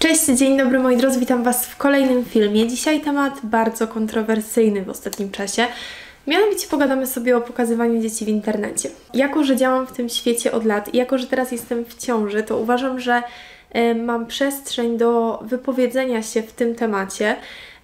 Cześć, dzień dobry moi drodzy, witam Was w kolejnym filmie. Dzisiaj temat bardzo kontrowersyjny w ostatnim czasie. Mianowicie pogadamy sobie o pokazywaniu dzieci w internecie. Jako, że działam w tym świecie od lat i jako, że teraz jestem w ciąży, to uważam, że e, mam przestrzeń do wypowiedzenia się w tym temacie.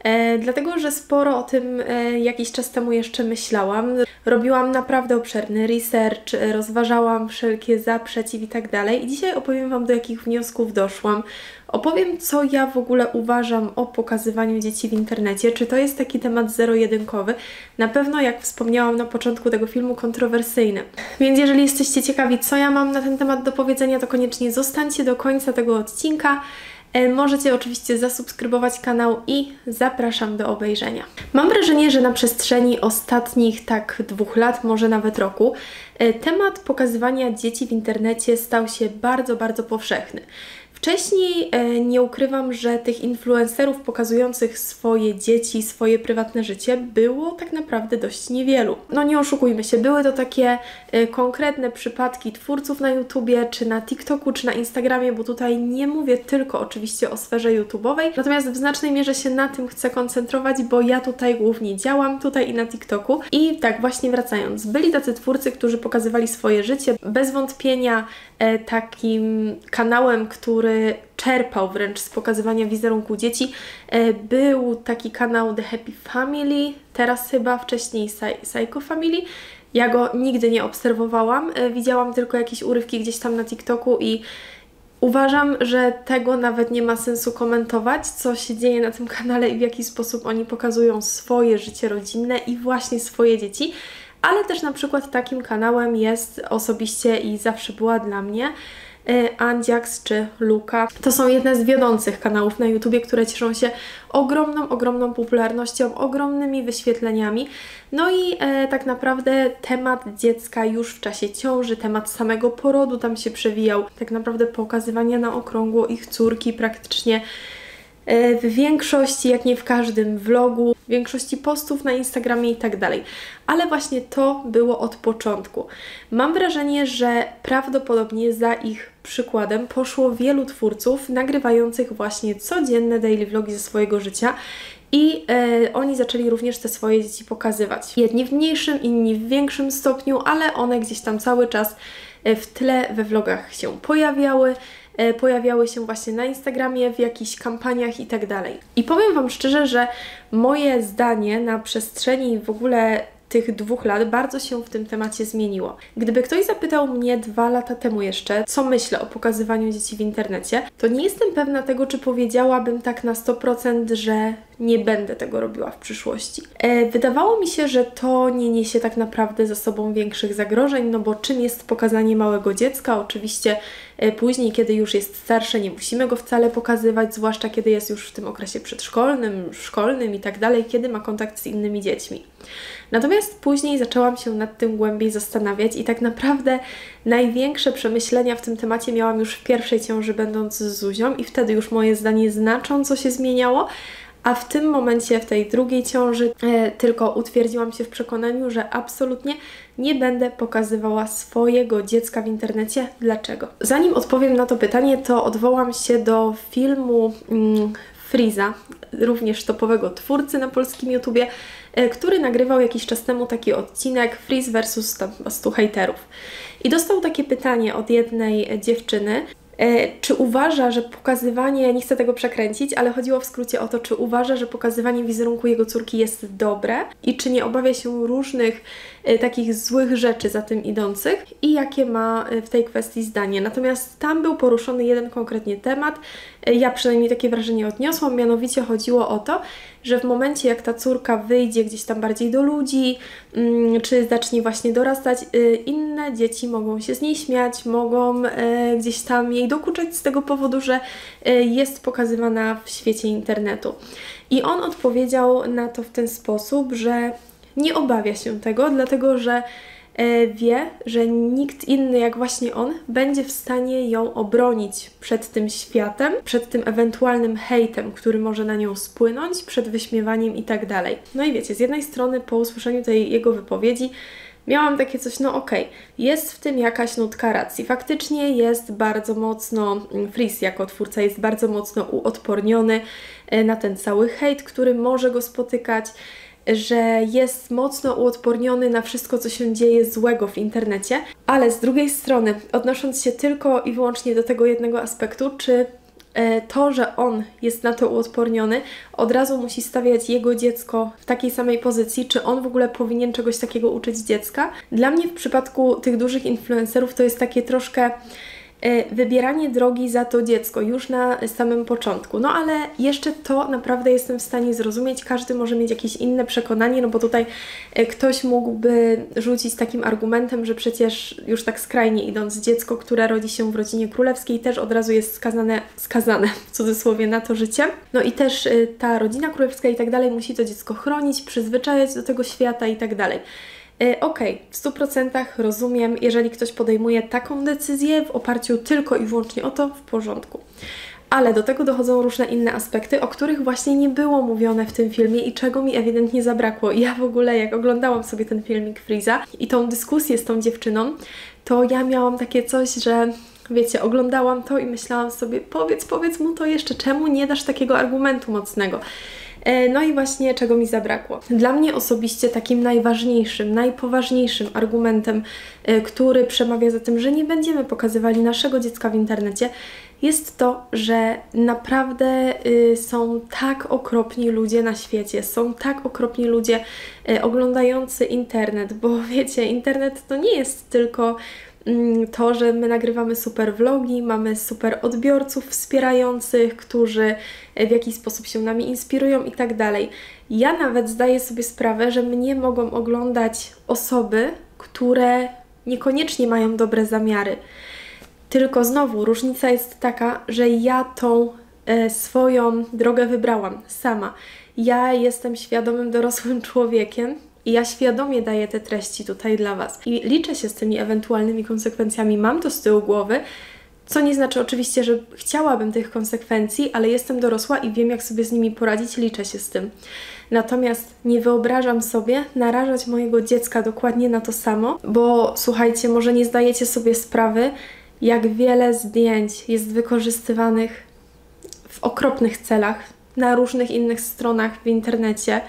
E, dlatego, że sporo o tym e, jakiś czas temu jeszcze myślałam. Robiłam naprawdę obszerny research, e, rozważałam wszelkie za, przeciw i tak dalej. I dzisiaj opowiem Wam, do jakich wniosków doszłam. Opowiem, co ja w ogóle uważam o pokazywaniu dzieci w internecie. Czy to jest taki temat zero-jedynkowy? Na pewno, jak wspomniałam na początku tego filmu, kontrowersyjny. Więc jeżeli jesteście ciekawi, co ja mam na ten temat do powiedzenia, to koniecznie zostańcie do końca tego odcinka. E, możecie oczywiście zasubskrybować kanał i zapraszam do obejrzenia. Mam wrażenie, że na przestrzeni ostatnich tak dwóch lat, może nawet roku, e, temat pokazywania dzieci w internecie stał się bardzo, bardzo powszechny. Wcześniej e, nie ukrywam, że tych influencerów pokazujących swoje dzieci, swoje prywatne życie było tak naprawdę dość niewielu. No nie oszukujmy się, były to takie e, konkretne przypadki twórców na YouTubie, czy na TikToku, czy na Instagramie, bo tutaj nie mówię tylko oczywiście o sferze YouTubeowej, natomiast w znacznej mierze się na tym chcę koncentrować, bo ja tutaj głównie działam, tutaj i na TikToku. I tak właśnie wracając, byli tacy twórcy, którzy pokazywali swoje życie, bez wątpienia e, takim kanałem, który czerpał wręcz z pokazywania wizerunku dzieci. E, był taki kanał The Happy Family, teraz chyba wcześniej Psycho Family. Ja go nigdy nie obserwowałam, e, widziałam tylko jakieś urywki gdzieś tam na TikToku i Uważam, że tego nawet nie ma sensu komentować, co się dzieje na tym kanale i w jaki sposób oni pokazują swoje życie rodzinne i właśnie swoje dzieci. Ale też na przykład takim kanałem jest osobiście i zawsze była dla mnie E, Andziax czy Luka. To są jedne z wiodących kanałów na YouTubie, które cieszą się ogromną, ogromną popularnością, ogromnymi wyświetleniami. No i e, tak naprawdę temat dziecka już w czasie ciąży, temat samego porodu tam się przewijał. Tak naprawdę pokazywania na okrągło ich córki praktycznie w większości, jak nie w każdym vlogu, w większości postów na Instagramie i tak dalej. Ale właśnie to było od początku. Mam wrażenie, że prawdopodobnie za ich przykładem poszło wielu twórców nagrywających właśnie codzienne daily vlogi ze swojego życia i e, oni zaczęli również te swoje dzieci pokazywać. Jedni w mniejszym, inni w większym stopniu, ale one gdzieś tam cały czas e, w tle we vlogach się pojawiały. E, pojawiały się właśnie na Instagramie, w jakichś kampaniach i tak dalej. I powiem Wam szczerze, że moje zdanie na przestrzeni w ogóle tych dwóch lat bardzo się w tym temacie zmieniło. Gdyby ktoś zapytał mnie dwa lata temu jeszcze, co myślę o pokazywaniu dzieci w internecie, to nie jestem pewna tego, czy powiedziałabym tak na 100%, że nie będę tego robiła w przyszłości. E, wydawało mi się, że to nie niesie tak naprawdę ze sobą większych zagrożeń, no bo czym jest pokazanie małego dziecka? Oczywiście później, kiedy już jest starsze, nie musimy go wcale pokazywać, zwłaszcza kiedy jest już w tym okresie przedszkolnym, szkolnym i tak dalej, kiedy ma kontakt z innymi dziećmi. Natomiast później zaczęłam się nad tym głębiej zastanawiać i tak naprawdę największe przemyślenia w tym temacie miałam już w pierwszej ciąży, będąc z Zuzią, i wtedy już moje zdanie znacząco się zmieniało a w tym momencie, w tej drugiej ciąży, e, tylko utwierdziłam się w przekonaniu, że absolutnie nie będę pokazywała swojego dziecka w internecie. Dlaczego? Zanim odpowiem na to pytanie, to odwołam się do filmu mm, Freeza, również topowego twórcy na polskim YouTubie, e, który nagrywał jakiś czas temu taki odcinek Freeze versus 100 haterów. I dostał takie pytanie od jednej dziewczyny, E, czy uważa, że pokazywanie, nie chcę tego przekręcić, ale chodziło w skrócie o to, czy uważa, że pokazywanie wizerunku jego córki jest dobre i czy nie obawia się różnych e, takich złych rzeczy za tym idących i jakie ma e, w tej kwestii zdanie. Natomiast tam był poruszony jeden konkretnie temat, ja przynajmniej takie wrażenie odniosłam, mianowicie chodziło o to, że w momencie jak ta córka wyjdzie gdzieś tam bardziej do ludzi, mm, czy zacznie właśnie dorastać, y, inne dzieci mogą się z niej śmiać, mogą y, gdzieś tam jej dokuczać z tego powodu, że y, jest pokazywana w świecie internetu. I on odpowiedział na to w ten sposób, że nie obawia się tego, dlatego że wie, że nikt inny jak właśnie on będzie w stanie ją obronić przed tym światem, przed tym ewentualnym hejtem, który może na nią spłynąć, przed wyśmiewaniem i tak dalej. No i wiecie, z jednej strony po usłyszeniu tej jego wypowiedzi miałam takie coś, no okej, okay, jest w tym jakaś nutka racji. Faktycznie jest bardzo mocno, mm, Fris jako twórca jest bardzo mocno uodporniony e, na ten cały hejt, który może go spotykać że jest mocno uodporniony na wszystko, co się dzieje złego w internecie, ale z drugiej strony, odnosząc się tylko i wyłącznie do tego jednego aspektu, czy e, to, że on jest na to uodporniony, od razu musi stawiać jego dziecko w takiej samej pozycji, czy on w ogóle powinien czegoś takiego uczyć dziecka. Dla mnie w przypadku tych dużych influencerów to jest takie troszkę wybieranie drogi za to dziecko już na samym początku. No ale jeszcze to naprawdę jestem w stanie zrozumieć. Każdy może mieć jakieś inne przekonanie, no bo tutaj e, ktoś mógłby rzucić takim argumentem, że przecież już tak skrajnie idąc, dziecko, które rodzi się w rodzinie królewskiej, też od razu jest skazane, skazane w cudzysłowie na to życie. No i też e, ta rodzina królewska i tak dalej musi to dziecko chronić, przyzwyczajać do tego świata i tak dalej. E, okej, okay, w 100% rozumiem, jeżeli ktoś podejmuje taką decyzję w oparciu tylko i wyłącznie o to, w porządku. Ale do tego dochodzą różne inne aspekty, o których właśnie nie było mówione w tym filmie i czego mi ewidentnie zabrakło. Ja w ogóle, jak oglądałam sobie ten filmik Freeza i tą dyskusję z tą dziewczyną, to ja miałam takie coś, że wiecie, oglądałam to i myślałam sobie, powiedz, powiedz mu to jeszcze, czemu nie dasz takiego argumentu mocnego? E, no i właśnie czego mi zabrakło. Dla mnie osobiście takim najważniejszym, najpoważniejszym argumentem, e, który przemawia za tym, że nie będziemy pokazywali naszego dziecka w internecie, jest to, że naprawdę y, są tak okropni ludzie na świecie, są tak okropni ludzie y, oglądający internet, bo wiecie, internet to nie jest tylko to, że my nagrywamy super vlogi, mamy super odbiorców wspierających, którzy w jakiś sposób się nami inspirują i tak dalej. Ja nawet zdaję sobie sprawę, że mnie mogą oglądać osoby, które niekoniecznie mają dobre zamiary. Tylko znowu różnica jest taka, że ja tą e, swoją drogę wybrałam sama. Ja jestem świadomym dorosłym człowiekiem, i ja świadomie daję te treści tutaj dla Was. I liczę się z tymi ewentualnymi konsekwencjami, mam to z tyłu głowy, co nie znaczy oczywiście, że chciałabym tych konsekwencji, ale jestem dorosła i wiem, jak sobie z nimi poradzić, liczę się z tym. Natomiast nie wyobrażam sobie narażać mojego dziecka dokładnie na to samo, bo słuchajcie, może nie zdajecie sobie sprawy, jak wiele zdjęć jest wykorzystywanych w okropnych celach na różnych innych stronach w internecie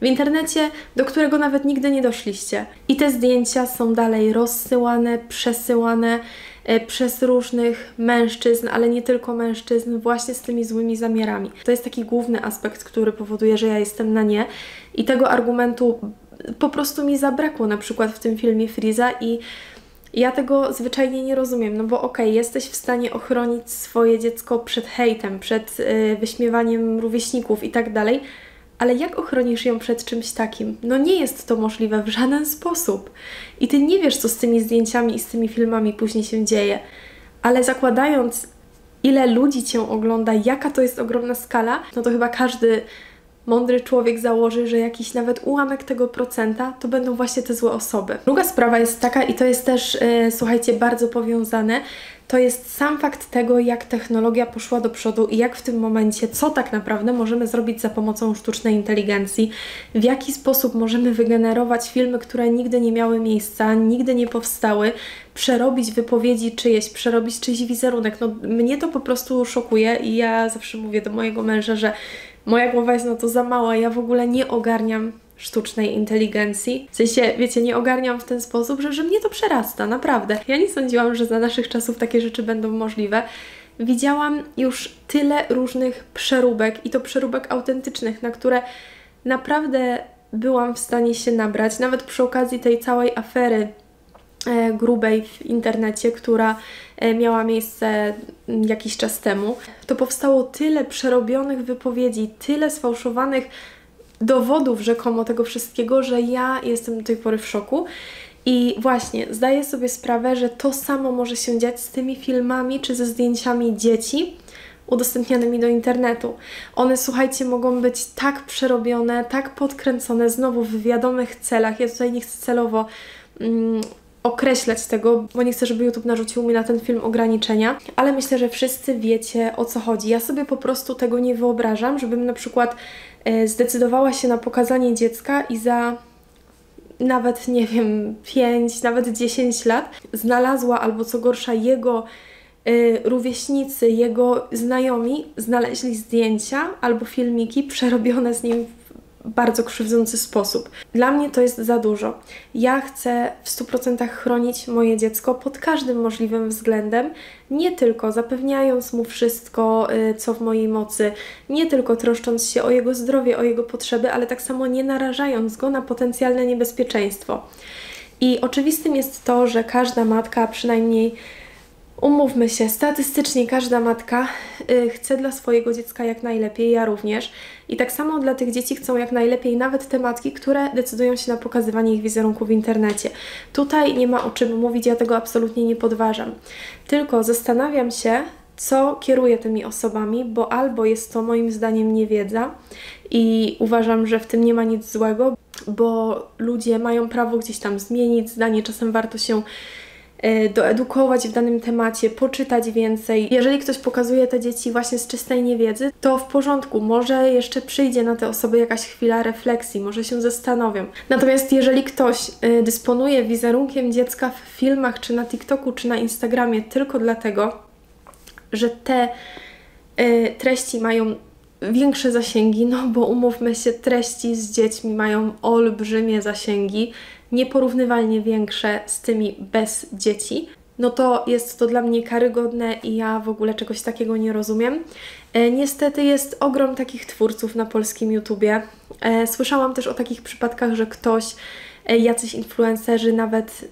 w internecie, do którego nawet nigdy nie doszliście. I te zdjęcia są dalej rozsyłane, przesyłane e, przez różnych mężczyzn, ale nie tylko mężczyzn, właśnie z tymi złymi zamiarami. To jest taki główny aspekt, który powoduje, że ja jestem na nie. I tego argumentu po prostu mi zabrakło na przykład w tym filmie Friza i ja tego zwyczajnie nie rozumiem, no bo okej, okay, jesteś w stanie ochronić swoje dziecko przed hejtem, przed y, wyśmiewaniem rówieśników i tak dalej, ale jak ochronisz ją przed czymś takim? No nie jest to możliwe w żaden sposób. I ty nie wiesz, co z tymi zdjęciami i z tymi filmami później się dzieje. Ale zakładając, ile ludzi cię ogląda, jaka to jest ogromna skala, no to chyba każdy mądry człowiek założy, że jakiś nawet ułamek tego procenta to będą właśnie te złe osoby. Druga sprawa jest taka, i to jest też, yy, słuchajcie, bardzo powiązane to jest sam fakt tego, jak technologia poszła do przodu i jak w tym momencie, co tak naprawdę możemy zrobić za pomocą sztucznej inteligencji, w jaki sposób możemy wygenerować filmy, które nigdy nie miały miejsca, nigdy nie powstały, przerobić wypowiedzi czyjeś, przerobić czyjś wizerunek. No, mnie to po prostu szokuje i ja zawsze mówię do mojego męża, że moja głowa jest na to za mała, ja w ogóle nie ogarniam sztucznej inteligencji. W sensie, wiecie, nie ogarniam w ten sposób, że, że mnie to przerasta, naprawdę. Ja nie sądziłam, że za naszych czasów takie rzeczy będą możliwe. Widziałam już tyle różnych przeróbek i to przeróbek autentycznych, na które naprawdę byłam w stanie się nabrać, nawet przy okazji tej całej afery e, grubej w internecie, która e, miała miejsce jakiś czas temu, to powstało tyle przerobionych wypowiedzi, tyle sfałszowanych dowodów rzekomo tego wszystkiego, że ja jestem do tej pory w szoku. I właśnie zdaję sobie sprawę, że to samo może się dziać z tymi filmami czy ze zdjęciami dzieci udostępnianymi do internetu. One, słuchajcie, mogą być tak przerobione, tak podkręcone, znowu w wiadomych celach. Ja tutaj nie chcę celowo mm, określać tego, bo nie chcę, żeby YouTube narzucił mi na ten film ograniczenia, ale myślę, że wszyscy wiecie o co chodzi. Ja sobie po prostu tego nie wyobrażam, żebym na przykład zdecydowała się na pokazanie dziecka i za nawet nie wiem, 5, nawet 10 lat, znalazła albo co gorsza jego y, rówieśnicy, jego znajomi znaleźli zdjęcia albo filmiki przerobione z nim bardzo krzywdzący sposób. Dla mnie to jest za dużo. Ja chcę w 100% chronić moje dziecko pod każdym możliwym względem, nie tylko zapewniając mu wszystko, y, co w mojej mocy, nie tylko troszcząc się o jego zdrowie, o jego potrzeby, ale tak samo nie narażając go na potencjalne niebezpieczeństwo. I oczywistym jest to, że każda matka, przynajmniej Umówmy się, statystycznie każda matka y, chce dla swojego dziecka jak najlepiej, ja również. I tak samo dla tych dzieci chcą jak najlepiej nawet te matki, które decydują się na pokazywanie ich wizerunku w internecie. Tutaj nie ma o czym mówić, ja tego absolutnie nie podważam. Tylko zastanawiam się, co kieruje tymi osobami, bo albo jest to moim zdaniem niewiedza i uważam, że w tym nie ma nic złego, bo ludzie mają prawo gdzieś tam zmienić zdanie, czasem warto się doedukować w danym temacie, poczytać więcej. Jeżeli ktoś pokazuje te dzieci właśnie z czystej niewiedzy, to w porządku, może jeszcze przyjdzie na te osoby jakaś chwila refleksji, może się zastanowią. Natomiast jeżeli ktoś e, dysponuje wizerunkiem dziecka w filmach, czy na TikToku, czy na Instagramie tylko dlatego, że te e, treści mają większe zasięgi, no bo umówmy się, treści z dziećmi mają olbrzymie zasięgi, nieporównywalnie większe z tymi bez dzieci, no to jest to dla mnie karygodne i ja w ogóle czegoś takiego nie rozumiem. E, niestety jest ogrom takich twórców na polskim YouTubie. E, słyszałam też o takich przypadkach, że ktoś, e, jacyś influencerzy nawet,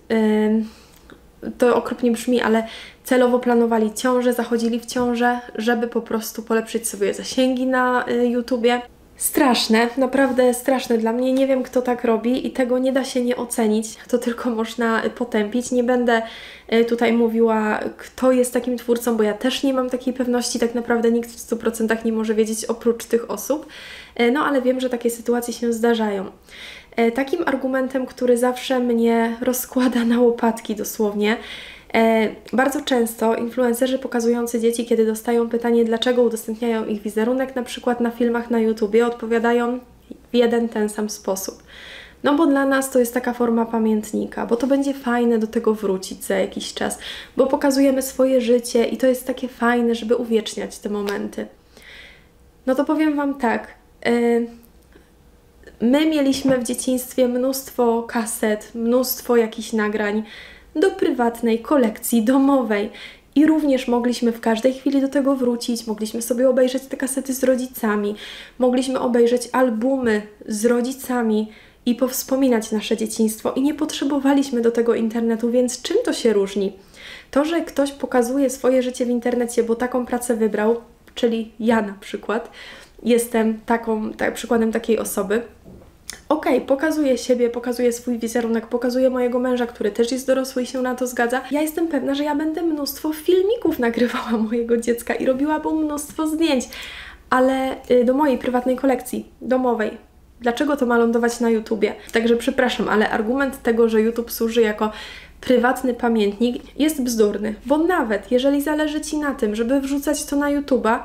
to okropnie brzmi, ale celowo planowali ciążę, zachodzili w ciążę, żeby po prostu polepszyć sobie zasięgi na e, YouTubie. Straszne, naprawdę straszne dla mnie. Nie wiem, kto tak robi i tego nie da się nie ocenić. To tylko można potępić. Nie będę e, tutaj mówiła, kto jest takim twórcą, bo ja też nie mam takiej pewności. Tak naprawdę nikt w 100% nie może wiedzieć oprócz tych osób. E, no ale wiem, że takie sytuacje się zdarzają. E, takim argumentem, który zawsze mnie rozkłada na łopatki dosłownie, E, bardzo często influencerzy pokazujący dzieci, kiedy dostają pytanie, dlaczego udostępniają ich wizerunek, na przykład na filmach na YouTubie, odpowiadają w jeden ten sam sposób. No bo dla nas to jest taka forma pamiętnika, bo to będzie fajne do tego wrócić za jakiś czas, bo pokazujemy swoje życie i to jest takie fajne, żeby uwieczniać te momenty. No to powiem Wam tak. E, my mieliśmy w dzieciństwie mnóstwo kaset, mnóstwo jakichś nagrań, do prywatnej kolekcji domowej. I również mogliśmy w każdej chwili do tego wrócić, mogliśmy sobie obejrzeć te kasety z rodzicami, mogliśmy obejrzeć albumy z rodzicami i powspominać nasze dzieciństwo. I nie potrzebowaliśmy do tego internetu, więc czym to się różni? To, że ktoś pokazuje swoje życie w internecie, bo taką pracę wybrał, czyli ja na przykład, jestem taką, tak, przykładem takiej osoby, okej, okay, pokazuję siebie, pokazuję swój wizerunek, pokazuję mojego męża, który też jest dorosły i się na to zgadza. Ja jestem pewna, że ja będę mnóstwo filmików nagrywała mojego dziecka i robiłabym mnóstwo zdjęć, ale y, do mojej prywatnej kolekcji domowej. Dlaczego to ma lądować na YouTubie? Także przepraszam, ale argument tego, że YouTube służy jako prywatny pamiętnik jest bzdurny, bo nawet jeżeli zależy Ci na tym, żeby wrzucać to na YouTuba,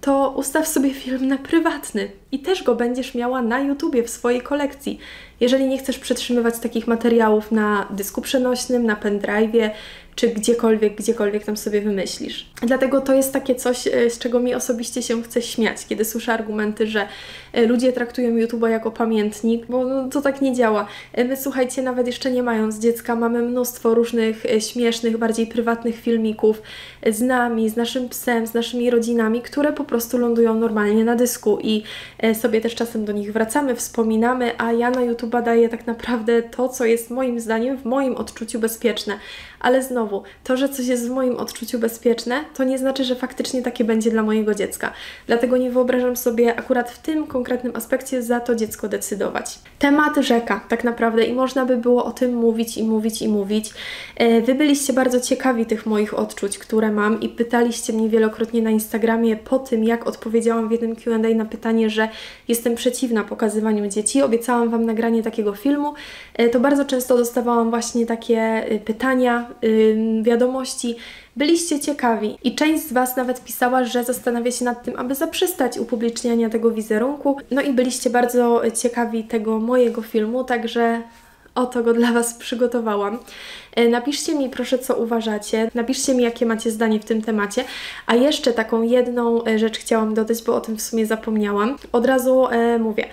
to ustaw sobie film na prywatny i też go będziesz miała na YouTubie w swojej kolekcji. Jeżeli nie chcesz przetrzymywać takich materiałów na dysku przenośnym, na pendrive'ie, czy gdziekolwiek, gdziekolwiek tam sobie wymyślisz. Dlatego to jest takie coś, e, z czego mi osobiście się chce śmiać, kiedy słyszę argumenty, że e, ludzie traktują YouTube'a jako pamiętnik, bo no, to tak nie działa. E, my, słuchajcie, nawet jeszcze nie mając dziecka, mamy mnóstwo różnych śmiesznych, bardziej prywatnych filmików z nami, z naszym psem, z naszymi rodzinami, które po prostu lądują normalnie na dysku i sobie też czasem do nich wracamy, wspominamy, a ja na YouTube'a daję tak naprawdę to, co jest moim zdaniem, w moim odczuciu bezpieczne ale znowu, to, że coś jest w moim odczuciu bezpieczne, to nie znaczy, że faktycznie takie będzie dla mojego dziecka. Dlatego nie wyobrażam sobie akurat w tym konkretnym aspekcie za to dziecko decydować. Temat rzeka, tak naprawdę, i można by było o tym mówić i mówić i mówić. E, wy byliście bardzo ciekawi tych moich odczuć, które mam, i pytaliście mnie wielokrotnie na Instagramie po tym, jak odpowiedziałam w jednym QA na pytanie, że jestem przeciwna pokazywaniu dzieci. Obiecałam Wam nagranie takiego filmu. E, to bardzo często dostawałam właśnie takie e, pytania wiadomości, byliście ciekawi i część z Was nawet pisała, że zastanawia się nad tym, aby zaprzestać upubliczniania tego wizerunku. No i byliście bardzo ciekawi tego mojego filmu, także oto go dla Was przygotowałam. E, napiszcie mi proszę, co uważacie. Napiszcie mi, jakie macie zdanie w tym temacie. A jeszcze taką jedną e, rzecz chciałam dodać, bo o tym w sumie zapomniałam. Od razu e, mówię.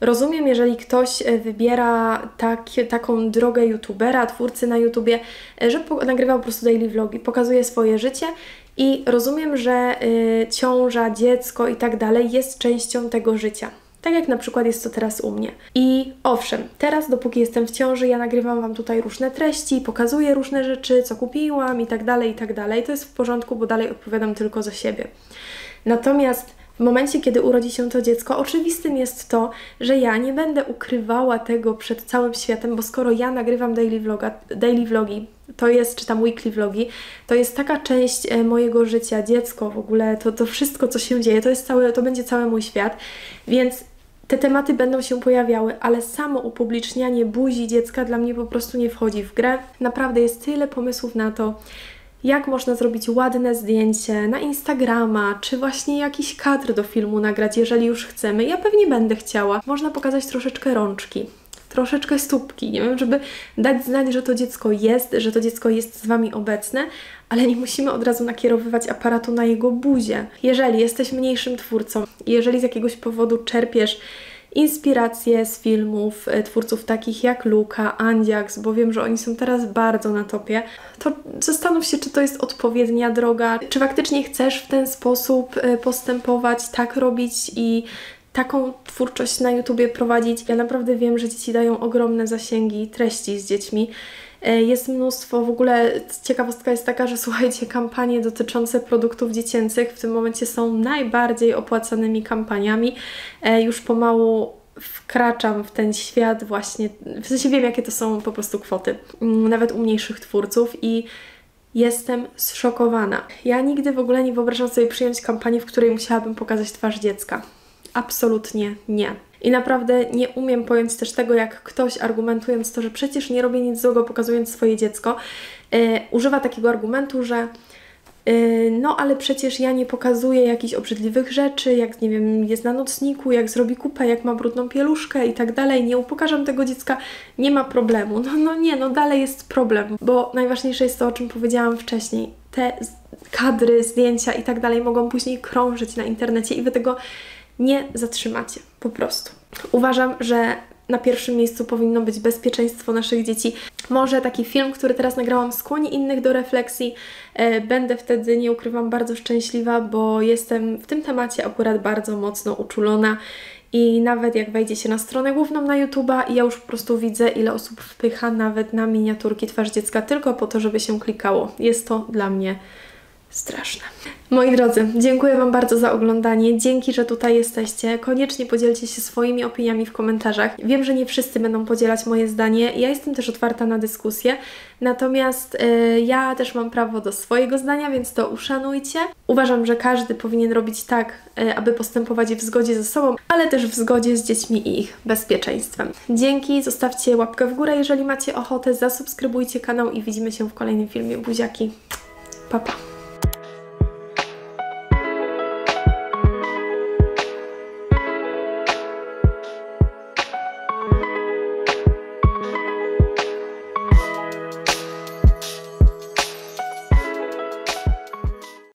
Rozumiem, jeżeli ktoś e, wybiera tak, taką drogę youtubera, twórcy na YouTubie, że po, nagrywa po prostu daily vlogi, pokazuje swoje życie i rozumiem, że y, ciąża, dziecko i tak dalej jest częścią tego życia. Tak jak na przykład jest to teraz u mnie. I owszem, teraz dopóki jestem w ciąży, ja nagrywam Wam tutaj różne treści, pokazuję różne rzeczy, co kupiłam i tak dalej, i tak dalej. To jest w porządku, bo dalej odpowiadam tylko za siebie. Natomiast w momencie, kiedy urodzi się to dziecko, oczywistym jest to, że ja nie będę ukrywała tego przed całym światem, bo skoro ja nagrywam daily, vloga, daily vlogi, to jest, czytam weekly vlogi, to jest taka część e, mojego życia, dziecko w ogóle, to, to wszystko, co się dzieje, to, jest całe, to będzie cały mój świat, więc te tematy będą się pojawiały, ale samo upublicznianie buzi dziecka dla mnie po prostu nie wchodzi w grę. Naprawdę jest tyle pomysłów na to, jak można zrobić ładne zdjęcie na Instagrama, czy właśnie jakiś kadr do filmu nagrać, jeżeli już chcemy. Ja pewnie będę chciała. Można pokazać troszeczkę rączki, troszeczkę stópki, nie wiem, żeby dać znać, że to dziecko jest, że to dziecko jest z Wami obecne, ale nie musimy od razu nakierowywać aparatu na jego buzie. Jeżeli jesteś mniejszym twórcą, jeżeli z jakiegoś powodu czerpiesz inspiracje z filmów e, twórców takich jak Luka, Andiax, bo wiem, że oni są teraz bardzo na topie, to zastanów się, czy to jest odpowiednia droga, czy faktycznie chcesz w ten sposób e, postępować, tak robić i taką twórczość na YouTubie prowadzić. Ja naprawdę wiem, że dzieci dają ogromne zasięgi treści z dziećmi. E, jest mnóstwo, w ogóle ciekawostka jest taka, że słuchajcie, kampanie dotyczące produktów dziecięcych w tym momencie są najbardziej opłacanymi kampaniami. E, już pomału wkraczam w ten świat właśnie, w sensie wiem jakie to są po prostu kwoty, mm, nawet u mniejszych twórców i jestem zszokowana. Ja nigdy w ogóle nie wyobrażam sobie przyjąć kampanię, w której musiałabym pokazać twarz dziecka. Absolutnie nie. I naprawdę nie umiem pojąć też tego, jak ktoś argumentując to, że przecież nie robię nic złego, pokazując swoje dziecko, yy, używa takiego argumentu, że yy, no ale przecież ja nie pokazuję jakichś obrzydliwych rzeczy, jak nie wiem, jest na nocniku, jak zrobi kupę, jak ma brudną pieluszkę i tak dalej, nie upokarzam tego dziecka, nie ma problemu. No, no nie, no dalej jest problem, bo najważniejsze jest to, o czym powiedziałam wcześniej. Te kadry, zdjęcia i tak dalej mogą później krążyć na internecie i wy tego nie zatrzymacie. Po prostu. Uważam, że na pierwszym miejscu powinno być bezpieczeństwo naszych dzieci. Może taki film, który teraz nagrałam, skłoni innych do refleksji. E, będę wtedy, nie ukrywam, bardzo szczęśliwa, bo jestem w tym temacie akurat bardzo mocno uczulona. I nawet jak wejdzie się na stronę główną na YouTube'a ja już po prostu widzę, ile osób wpycha nawet na miniaturki twarz dziecka tylko po to, żeby się klikało. Jest to dla mnie straszne. Moi drodzy, dziękuję Wam bardzo za oglądanie. Dzięki, że tutaj jesteście. Koniecznie podzielcie się swoimi opiniami w komentarzach. Wiem, że nie wszyscy będą podzielać moje zdanie. Ja jestem też otwarta na dyskusję. Natomiast yy, ja też mam prawo do swojego zdania, więc to uszanujcie. Uważam, że każdy powinien robić tak, yy, aby postępować w zgodzie ze sobą, ale też w zgodzie z dziećmi i ich bezpieczeństwem. Dzięki, zostawcie łapkę w górę, jeżeli macie ochotę, zasubskrybujcie kanał i widzimy się w kolejnym filmie. Buziaki, pa pa!